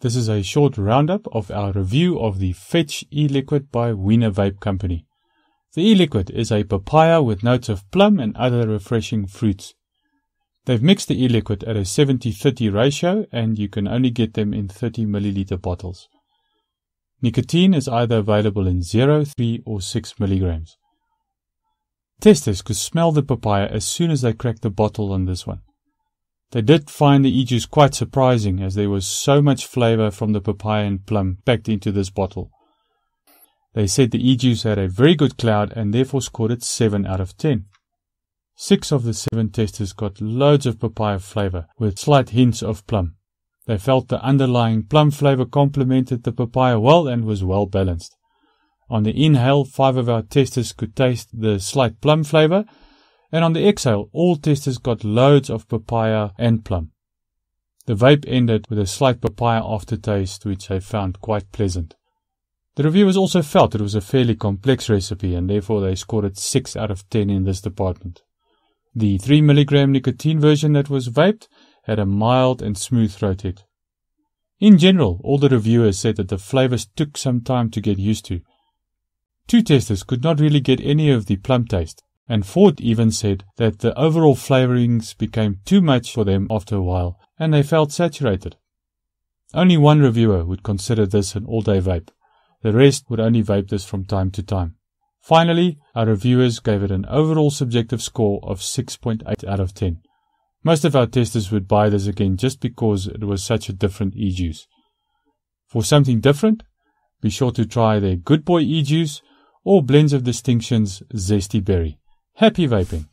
This is a short roundup of our review of the Fetch e-liquid by Wiener Vape Company. The e-liquid is a papaya with notes of plum and other refreshing fruits. They've mixed the e-liquid at a 70-30 ratio and you can only get them in 30 milliliter bottles. Nicotine is either available in 0, 3 or 6 milligrams. Testers could smell the papaya as soon as they cracked the bottle on this one. They did find the e-juice quite surprising as there was so much flavor from the papaya and plum packed into this bottle. They said the e-juice had a very good cloud and therefore scored it 7 out of 10. Six of the seven testers got loads of papaya flavor with slight hints of plum. They felt the underlying plum flavor complemented the papaya well and was well balanced. On the inhale, five of our testers could taste the slight plum flavor, and on the exhale, all testers got loads of papaya and plum. The vape ended with a slight papaya aftertaste, which they found quite pleasant. The reviewers also felt it was a fairly complex recipe, and therefore they scored it 6 out of 10 in this department. The 3 mg nicotine version that was vaped had a mild and smooth throat hit. In general, all the reviewers said that the flavors took some time to get used to, Two testers could not really get any of the plum taste, and Ford even said that the overall flavorings became too much for them after a while, and they felt saturated. Only one reviewer would consider this an all-day vape. The rest would only vape this from time to time. Finally, our reviewers gave it an overall subjective score of 6.8 out of 10. Most of our testers would buy this again just because it was such a different e-juice. For something different, be sure to try their Good Boy e-juice or blends of distinctions zesty berry. Happy vaping!